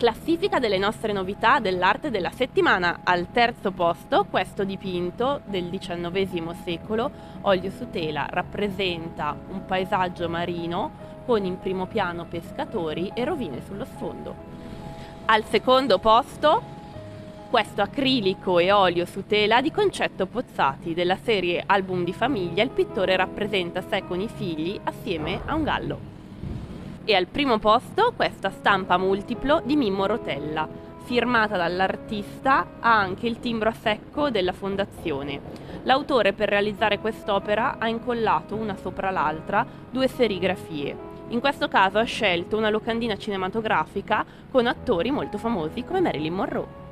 Classifica delle nostre novità dell'arte della settimana. Al terzo posto questo dipinto del XIX secolo, olio su tela, rappresenta un paesaggio marino con in primo piano pescatori e rovine sullo sfondo. Al secondo posto questo acrilico e olio su tela di Concetto Pozzati della serie Album di famiglia, il pittore rappresenta sé con i figli assieme a un gallo. E al primo posto questa stampa multiplo di Mimmo Rotella, firmata dall'artista, ha anche il timbro a secco della fondazione. L'autore per realizzare quest'opera ha incollato una sopra l'altra due serigrafie. In questo caso ha scelto una locandina cinematografica con attori molto famosi come Marilyn Monroe.